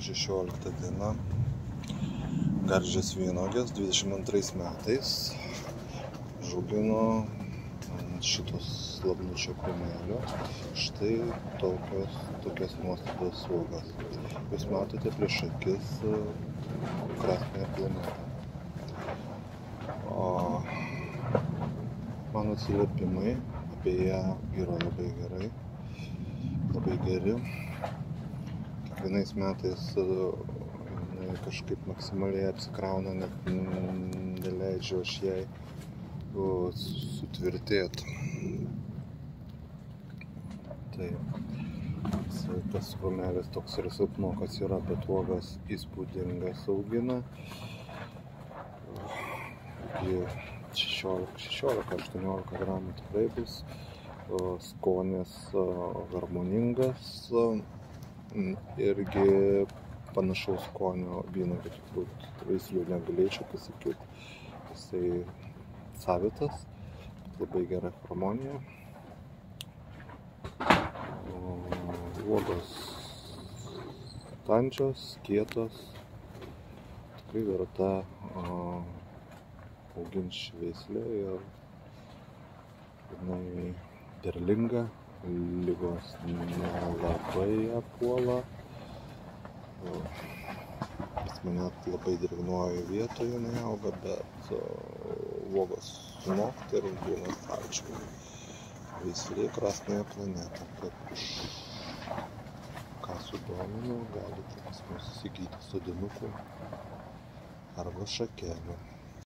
lapkričio 16 diena. Gardžias vynogės 22 metais žugino ant šitos labnučio krūmelio štai tokios, tokias nuostabios uogas. Jūs matote prieš akis krasnąją planetą. O mano atsiliepimai apie ją yra labai gerai, labai geri. Kiekvienais metais jinai kažkaip maksimaliai apsikrauna, net neleidžiu aš jai sutvirtėti. Tai tas krūmelis toks ir silpnokas yra, bet uogas įspūdingas augina. Iki 16-18 gramų tikrai bus. Skonis harmoningas. Irgi panašaus skonio vynuogių turbūt veislių negalėčiau pasakyti. Jisai savitas, labai gera harmonija. Uogos tančios, kietos, tikrai verta auginti šį veislę ir jinai derlinga, lygos nelabai apuola. Pas mane labai drėgnojo vietoje jinai auga, bet uogos sunokti ir būna stalčių. Veislė Krasnąją planetą. Kaip už ką sudomino, galite pas mus įsigyti sodinukų arba šakelių.